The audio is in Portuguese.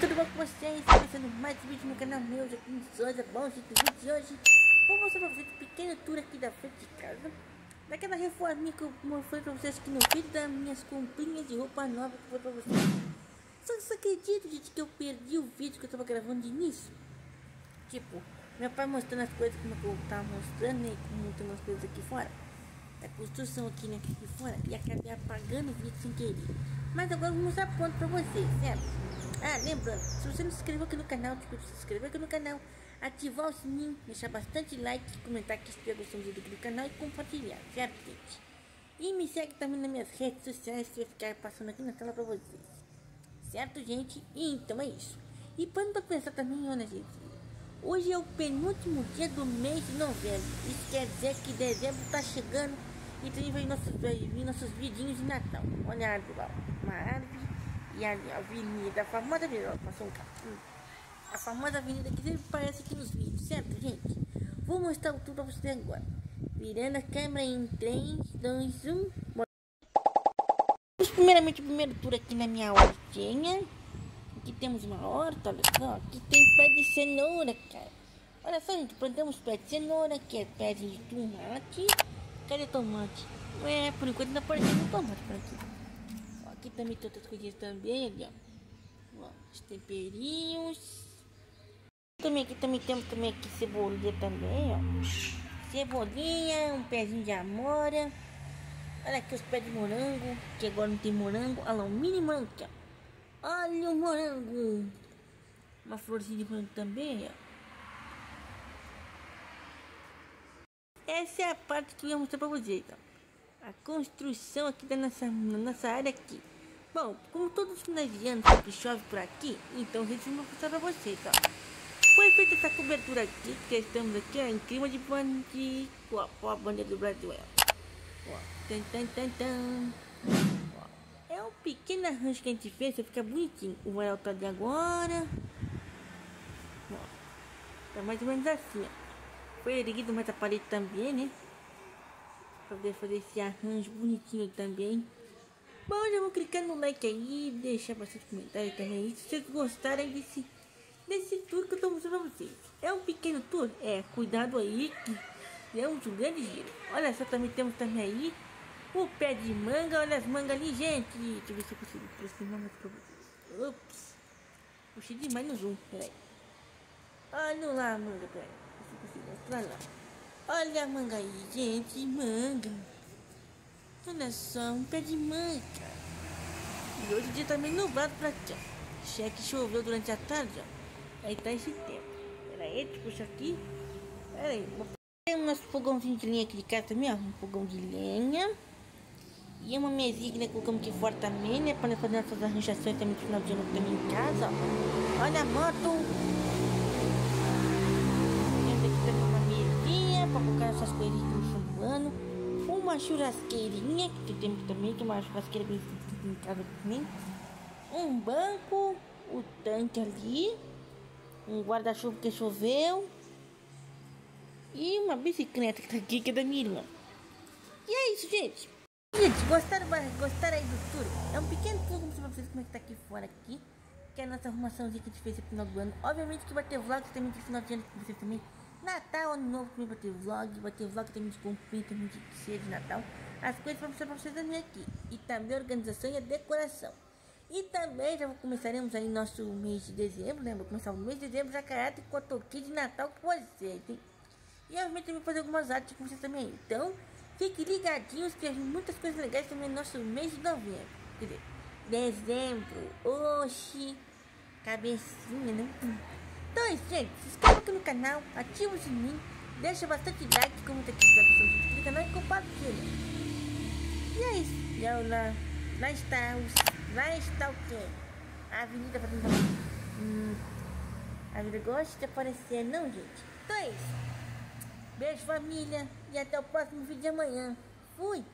tudo bom com vocês? Começando mais um vídeo no canal meu, aqui em Souza. Bom, gente, no vídeo de hoje vou mostrar pra vocês um pequeno tour aqui da frente de casa Daquela reforminha que eu mostrei pra vocês aqui no vídeo das minhas comprinhas de roupa nova que foi pra vocês Só que você acredita, gente, que eu perdi o vídeo que eu tava gravando de início? Tipo, meu pai mostrando as coisas como eu tava mostrando, né, como tem umas coisas aqui fora da construção aqui, né, aqui fora E acabei apagando o vídeo sem querer Mas agora eu vou mostrar pronto pra vocês, certo? Ah, lembrando, se você não se inscreveu aqui no canal, tipo, se inscrever aqui no canal, ativar o sininho, deixar bastante like, comentar que estiver gostando do vídeo do canal e compartilhar, certo, gente? E me segue também nas minhas redes sociais, que vai ficar passando aqui na tela pra vocês. Certo, gente? E então é isso. E para pra pensar também, olha, gente. Hoje é o penúltimo dia do mês de novembro. Isso quer dizer que dezembro tá chegando e também vai nossos, vai vir nossos vidinhos de Natal. Olha a árvore lá, uma árvore e a avenida, a famosa avenida, passou um carro. A famosa avenida que sempre aparece aqui nos vídeos, certo, gente? Vou mostrar tudo pra vocês agora. Virando a câmera em 3, 2, 1. Vamos primeiramente o primeiro tour aqui na minha hortinha. Aqui temos uma horta, olha só. Aqui tem pé de cenoura, cara. Olha só, gente, plantamos pé de cenoura, aqui é pé de tomate. Cadê tomate? É, por enquanto não apareceu tomate por aqui. Aqui também tem outras coisinhas também, ali, ó. ó os temperinhos. Também aqui também temos também aqui cebolinha também, ó. Cebolinha, um pezinho de amora. Olha aqui os pés de morango, que agora não tem morango. Olha lá, um mini morango aqui, ó. Olha o morango. Uma florzinha de morango também, ó. Essa é a parte que eu ia mostrar pra vocês, ó a construção aqui da nossa, nossa área aqui. Bom, como todos os finais de ano que chove por aqui, então gente vai mostrar pra vocês, ó. Foi feita essa cobertura aqui, que estamos aqui, ó, em clima de bande... Ó, a bandeira do Brasil, ó. Ó, tan, tan, tan, tan. Ó, é um pequeno arranjo que a gente fez, pra ficar bonitinho. O varal tá de agora. Ó, tá mais ou menos assim, ó. Foi erguido mais a parede também, né? Para poder fazer esse arranjo bonitinho também. Bom, já vou clicar no like aí, deixar bastante comentário também. Se vocês gostarem desse, desse tour que eu tô mostrando pra vocês. É um pequeno tour? É, cuidado aí que é um grande giro. Olha só, também temos também aí o pé de manga. Olha as mangas ali, gente. Deixa eu ver se eu consigo aproximar mais pra vocês. Ups. Puxei demais no zoom, peraí. Olha lá, manga, peraí. Se eu consigo mostrar lá. Olha a manga aí, gente, manga. Olha só, um pé de manga. E hoje o dia tá meio nublado pra cá. Cheque choveu durante a tarde, ó. Aí tá esse tempo. Pera aí, deixa eu puxar aqui. Pera aí. Tem um nosso fogãozinho de lenha aqui de casa também, ó. Um fogão de lenha. E uma mesinha que nós colocamos aqui fora também, né? Pra fazer nossas arranjações também no final de ano também em casa, ó. Olha a moto. Uma churrasqueirinha, que temos também, que uma churrasqueira que em casa também. Um banco, o tanque ali. Um guarda-chuva que choveu. E uma bicicleta que tá aqui, que é da minha irmã. E é isso, gente. Gente, gostaram, gostaram aí do tour? É um pequeno tour, mostrar pra vocês como é que tá aqui fora aqui. Que é a nossa arrumaçãozinha que a gente fez no final do ano. Obviamente que vai ter vlog também de final de ano com vocês também. Natal, Ano Novo também vai ter vlog, vai ter vlog também de também de ceia de Natal. As coisas para mostrar para vocês também aqui. E também a organização e a decoração. E também já começaremos aí nosso mês de dezembro, né? Vou começar o mês de dezembro já caráter com toquinho de Natal com vocês, hein? E obviamente também fazer algumas artes com vocês também. Então, fiquem ligadinhos que tem muitas coisas legais também no nosso mês de novembro. Quer dizer, dezembro, oxi, cabecinha, né? Então é gente. Se inscreva aqui no canal, ativa o sininho, deixa bastante like, comenta aqui se você inscrito no canal e compartilha. E é isso. Já lá, lá está, lá está o quê? A avenida para tentar. Hum, a vida gosta de aparecer, não, gente? Então é isso. Beijo, família, e até o próximo vídeo de amanhã. Fui!